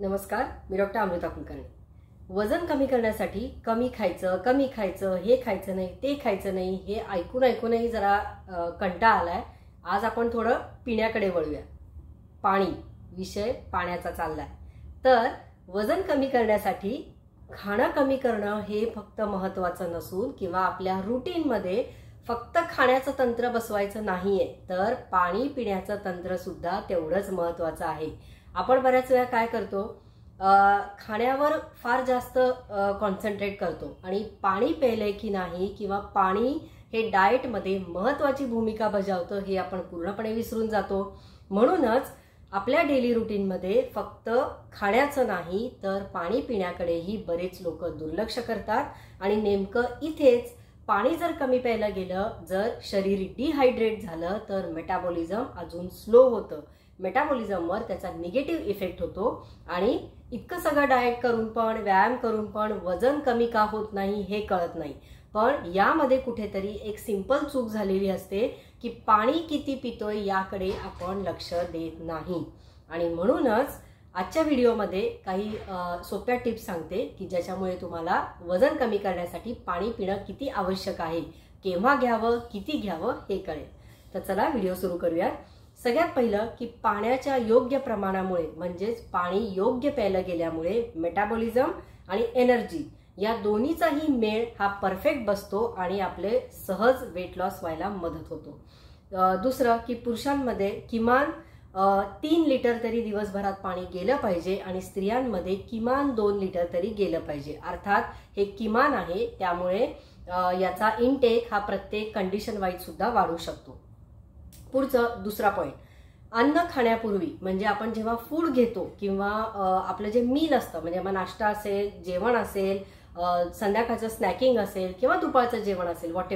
नमस्कार मी डॉक्टर अमृता कुलकर्णी. वजन कमी करण्यासाठी कमी खायचं कमी खायचं हे खायचं नाही ते खायचं नाही हे ऐकून ऐकूनही जरा अ, कंटाळा आलाय. आज आपण थोडं पिण्याकडे वळूया. पाणी विषय पाण्याचा चाललाय. तर वजन कमी करण्यासाठी खाणं कमी करणं हे फक्त महत्वाचं नसून किंवा आपल्या रुटीनमध्ये फक्त खाण्याचं तंत्र बसवायचं नाहीये तर पाणी पिण्याचं तंत्र सुद्धा तेवढंच महत्वाचं आहे. आपण बऱ्याच वेळा काय करतो खाण्यावर फार जास्त कॉन्सन्ट्रेट करतो. आणि पाणी प्यायलंय की नाही किंवा पाणी हे डाएटमध्ये महत्वाची भूमिका बजावतं हे आपण पूर्णपणे विसरून जातो. म्हणूनच आपल्या डेली रुटीनमध्ये फक्त खाण्याचं नाही तर पाणी पिण्याकडेही बरेच लोक दुर्लक्ष करतात. आणि नेमकं इथेच पाणी जर कमी प्यायला गेलं जर शरीर डिहायड्रेट झालं तर मेटाबॉलिझम अजून स्लो होतं. मेटाबॉलिझमवर त्याचा निगेटिव्ह इफेक्ट होतो. आणि इतकं सगळं डाएट करून पण व्यायाम करून पण वजन कमी का होत नाही हे कळत नाही. पण यामध्ये कुठेतरी एक सिंपल चूक झालेली असते की पाणी किती पितोय याकडे आपण लक्ष देत नाही. आणि म्हणूनच आजच्या व्हिडिओमध्ये काही सोप्या टिप्स सांगते की ज्याच्यामुळे तुम्हाला वजन कमी करण्यासाठी पाणी पिणं किती आवश्यक आहे केव्हा घ्यावं किती घ्यावं हे कळेल. तर चला व्हिडिओ सुरू करूयात. सगळ्यात पहिलं की पाण्याच्या योग्य प्रमाणामुळे म्हणजेच पाणी योग्य प्यायला गेल्यामुळे मेटाबॉलिझम आणि एनर्जी या दोन्हीचाही मेळ हा परफेक्ट बसतो आणि आपले सहज वेट लॉस व्हायला मदत होतो. दुसरं की पुरुषांमध्ये किमान तीन लिटर तरी दिवसभरात पाणी गेलं पाहिजे आणि स्त्रियांमध्ये किमान दोन लिटर तरी गेलं पाहिजे. अर्थात हे किमान आहे त्यामुळे याचा इनटेक हा प्रत्येक कंडिशन वाईज सुद्धा वाढू शकतो. पुढचं दुसरा पॉईंट अन्न खाण्यापूर्वी म्हणजे आपण जेव्हा फूड घेतो किंवा आपलं जे मील असतं म्हणजे मग नाश्ता असेल जेवण असेल संध्याकाळचं स्नॅकिंग असेल किंवा दुपारचं जेवण असेल वॉट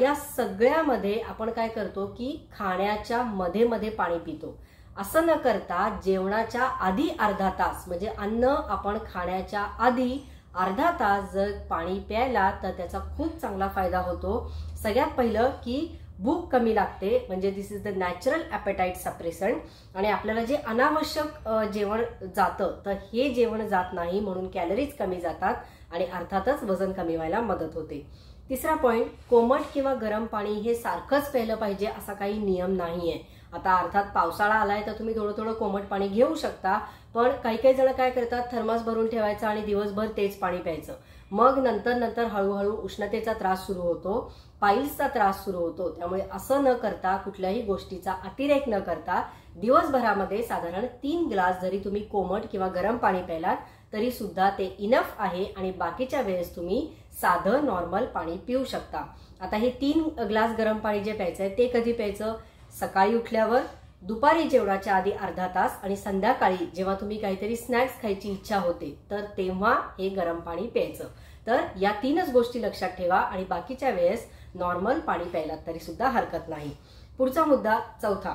या सगळ्यामध्ये आपण काय करतो की खाण्याच्या मध्ये मध्ये पाणी पितो. असं न करता जेवणाच्या आधी अर्धा तास म्हणजे अन्न आपण खाण्याच्या आधी अर्धा तास जर पाणी प्यायला तर त्याचा खूप चांगला फायदा होतो. सगळ्यात पहिलं की भूक कमी लागते म्हणजे this is the natural appetite suppressant आणि आपल्याला जे अनावश्यक जेवण जातं तर हे जेवण जात नाही म्हणून कॅलरीज कमी जातात आणि अर्थातच वजन कमी व्हायला मदत होते. तिसरा पॉईंट कोमट किंवा गरम पाणी हे सारखंच प्यायलं पाहिजे असा काही नियम नाही आहे आता अर्थात पावसाळा आलाय तर तुम्ही थोडं थोडं कोमट पाणी घेऊ शकता पण काही काही जण काय करतात थर्मास भरून ठेवायचं आणि दिवसभर तेच पाणी प्यायचं. मग नंतर नंतर हळूहळू उष्णतेचा त्रास सुरू होतो. पाईल्सचा त्रास सुरू होतो. त्यामुळे असं न करता कुठल्याही गोष्टीचा अतिरेक न करता दिवसभरामध्ये साधारण तीन ग्लास जरी तुम्ही कोमट किंवा गरम पाणी प्यायलात तरी सुद्धा ते इनफ आहे आणि बाकीच्या वेळेस तुम्ही साधं नॉर्मल पाणी पिऊ शकता. आता हे तीन ग्लास गरम पाणी जे प्यायचं आहे ते कधी प्यायचं? सकाळी उठल्यावर दुपारी जेवणाच्या आधी अर्धा तास आणि संध्याकाळी जेव्हा तुम्ही काहीतरी स्नॅक्स खायची इच्छा होते तर तेव्हा हे गरम पाणी प्यायचं. तर या तीनच गोष्टी लक्षात ठेवा आणि बाकीच्या वेळेस नॉर्मल पाणी प्यायला तरी सुद्धा हरकत नाही. पुढचा मुद्दा चौथा.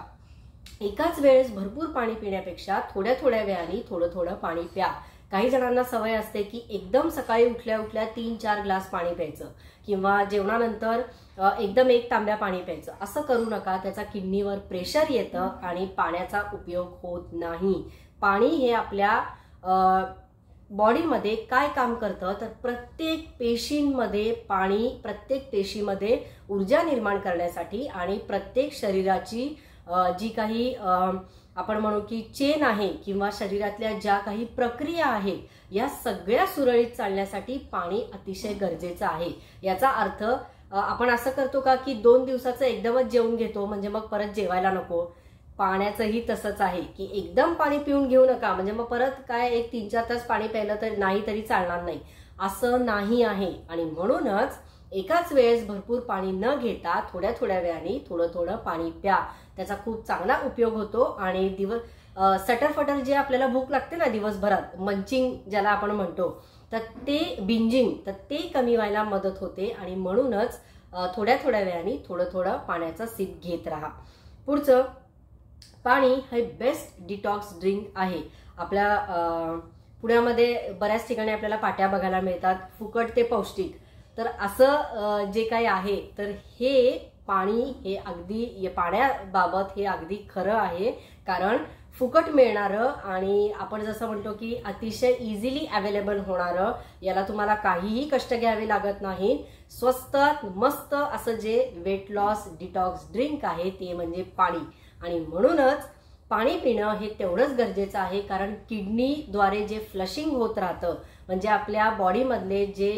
एकाच वेळेस भरपूर पाणी पिण्यापेक्षा थोड्या थोड्या वेळाने थोडं थोडं पाणी प्या. काही जणांना सवय असते की एकदम सकाळी उठल्या उठल्या तीन चार ग्लास पाणी प्यायचं किंवा जेवणानंतर एकदम एक तांब्या पाणी प्यायचं. असं करू नका त्याचा किडनीवर प्रेशर येतं आणि पाण्याचा उपयोग होत नाही. पाणी हे आपल्या बॉडीमध्ये काय काम करतं तर प्रत्येक पेशींमध्ये पाणी प्रत्येक पेशीमध्ये ऊर्जा निर्माण करण्यासाठी आणि प्रत्येक शरीराची जी काही आपण म्हणू की चेन आहे किंवा शरीरातल्या ज्या काही प्रक्रिया आहेत या सगळ्या सुरळीत चालण्यासाठी पाणी अतिशय गरजेचं आहे. याचा अर्थ आपण असं करतो का की दोन दिवसाचं एकदमच जेवून घेतो म्हणजे मग परत जेवायला नको? पाण्याचंही तसंच आहे की एकदम पाणी पिऊन घेऊ नका. म्हणजे मग परत काय एक तीन चार तास पाणी प्यायलं तर नाही तरी चालणार नाही. असं नाही आहे. आणि म्हणूनच एकाच वेळेस भरपूर पाणी न घेता थोड्या थोड्या वेळाने थोडं थोडं पाणी प्या. त्याचा खूप चांगला उपयोग होतो. आणि दिवस सटरफटर जे आपल्याला भूक लागते ना दिवसभरात मंचिंग ज्याला आपण म्हणतो तर ते बिंजिंग तर ते कमी व्हायला मदत होते. आणि म्हणूनच थोड्या थोड्या वेळाने थोडं थोडं पाण्याचा सिप घेत राहा. पुढचं पाणी हे बेस्ट डिटॉक्स ड्रिंक आहे. आपल्या पुण्यामध्ये बऱ्याच ठिकाणी आपल्याला पाट्या बघायला मिळतात फुकट ते पौष्टिक. तर असं जे काही आहे तर हे पाणी हे अगदी पाण्याबाबत हे अगदी खरं आहे. कारण फुकट मिळणारं आणि आपण जसं म्हणतो की अतिशय इझिली अवेलेबल होणारं याला तुम्हाला काहीही कष्ट घ्यावे लागत नाही. स्वस्त मस्त असं जे वेट लॉस डिटॉक्स ड्रिंक आहे ते म्हणजे पाणी. आणि म्हणूनच पाणी पिणं हे तेवढंच गरजेचं आहे कारण किडनीद्वारे जे फ्लशिंग होत राहतं म्हणजे आपल्या बॉडीमधले जे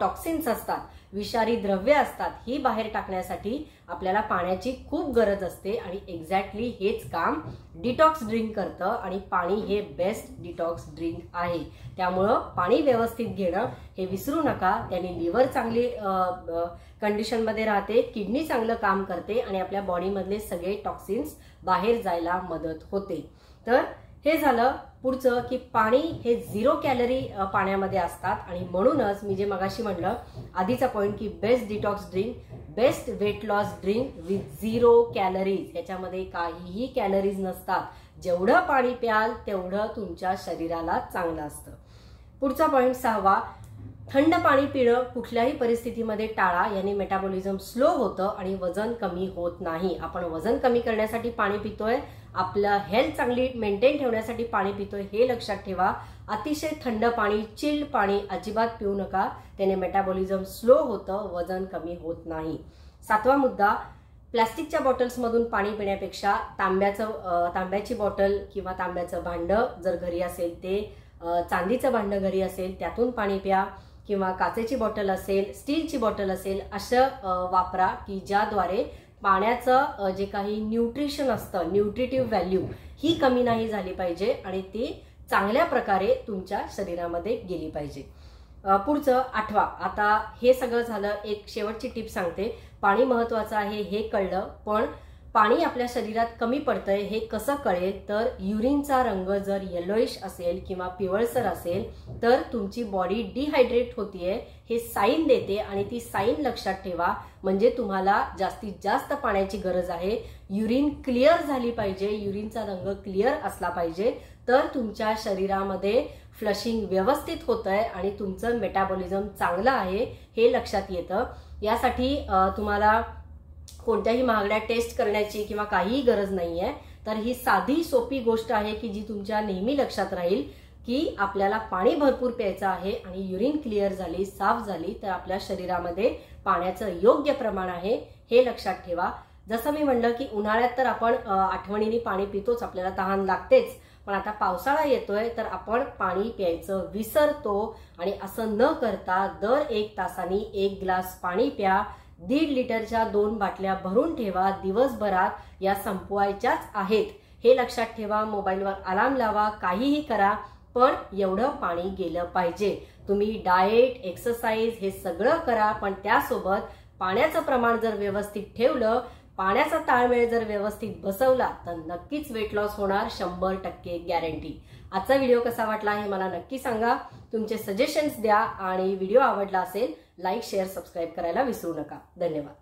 टॉक्सिन्स असतात विषारी द्रव्य असतात ही बाहेर टाकण्यासाठी आपल्याला पाण्याची खूप गरज असते आणि एक्झॅक्टली हेच काम डिटॉक्स ड्रिंक करतं आणि पाणी हे बेस्ट डिटॉक्स ड्रिंक आहे. त्यामुळं पाणी व्यवस्थित घेणं हे विसरू नका. त्याने लिव्हर चांगली कंडिशनमध्ये राहते किडनी चांगलं काम करते आणि आपल्या बॉडीमधले सगळे टॉक्सिन्स बाहेर जायला मदत होते. तर हे झालं पुढचं की पाणी हे झिरो कॅलरी पाण्यामध्ये असतात. आणि म्हणूनच मी जे मगाशी म्हणलं आधीचा पॉईंट की best detox drink best weight loss drink with zero calories याच्यामध्ये काहीही कॅलरीज नसतात. जेवढं पाणी प्याल तेवढं तुमच्या शरीराला चांगलं असतं. पुढचा पॉईंट सहावा थंड पाणी पिणं कुठल्याही परिस्थितीमध्ये टाळा. याने मेटाबॉलिझम स्लो होतं आणि वजन कमी होत नाही. आपण वजन कमी करण्यासाठी पाणी पितोय आपलं हेल्थ चांगली मेंटेन ठेवण्यासाठी पाणी पितोय हे लक्षात ठेवा. अतिशय थंड पाणी चिल्ड पाणी अजिबात पिऊ नका. त्याने मेटाबॉलिझम स्लो होतं वजन कमी होत नाही. सातवा मुद्दा प्लॅस्टिकच्या बॉटल्समधून पाणी पिण्यापेक्षा तांब्याचं तांब्याची बॉटल किंवा तांब्याचं भांडं जर घरी असेल ते चांदीचं भांडं घरी असेल त्यातून पाणी प्या. किंवा काचेची बॉटल असेल स्टीलची बॉटल असेल असं वापरा की ज्याद्वारे पाण्याचं जे काही न्यूट्रिशन असतं न्यूट्रिटिव्ह व्हॅल्यू ही कमी नाही झाली पाहिजे आणि ती चांगल्या प्रकारे तुमच्या शरीरामध्ये गेली पाहिजे. पुढचं आठवा. आता हे सगळं झालं एक शेवटची टिप सांगते. पाणी महत्वाचं आहे हे कळलं. पण पाणी आपल्या शरीरात कमी पडतंय हे कसं कळेल? तर युरिनचा रंग जर येलोइश असेल किंवा पिवळसर असेल तर तुमची बॉडी डिहायड्रेट होतीये हे साईन देते आणि ती साईन लक्षात ठेवा. म्हणजे तुम्हाला जास्तीत जास्त पाण्याची गरज आहे. युरिन क्लिअर झाली पाहिजे युरिनचा रंग क्लिअर असला पाहिजे तर तुमच्या शरीरामध्ये फ्लशिंग व्यवस्थित होत आहे आणि तुमचं मेटाबॉलिझम चांगलं आहे हे लक्षात येतं. यासाठी तुम्हाला कोणत्याही महागड्या टेस्ट करण्याची किंवा काहीही गरज नाही आहे तर ही साधी सोपी गोष्ट आहे की जी तुमच्या नेहमी लक्षात राहील की आपल्याला पाणी भरपूर प्यायचं आहे आणि युरिन क्लिअर झाली साफ झाली तर आपल्या शरीरामध्ये पाण्याचं योग्य प्रमाण आहे हे लक्षात ठेवा. जसं मी म्हणलं की उन्हाळ्यात तर आपण आठवणीने पाणी पितोच आपल्याला तहान लागतेच. पण आता पावसाळा येतोय तर आपण पाणी प्यायचं विसरतो. आणि असं न करता दर एक तासानी एक ग्लास पाणी प्या. दीड लिटरच्या दोन बाटल्या भरून ठेवा दिवसभरात या संपवायच्याच आहेत. हे लक्षात ठेवा मोबाईलवर अलार्म लावा काहीही करा पण एवढं पाणी गेलं पाहिजे. तुम्ही डाएट एक्सरसाइज हे सगळं करा पण त्यासोबत पाण्याचं प्रमाण जर व्यवस्थित ठेवलं पाण्याचा ताळमेळ जर व्यवस्थित बसवला तर नक्कीच वेट लॉस होणार शंभर टक्के गॅरंटी आजचा व्हिडिओ कसा वाटला हे मला नक्की सांगा. तुमचे सजेशन्स द्या आणि व्हिडिओ आवडला असेल लाईक शेअर सबस्क्राईब करायला विसरू नका. धन्यवाद.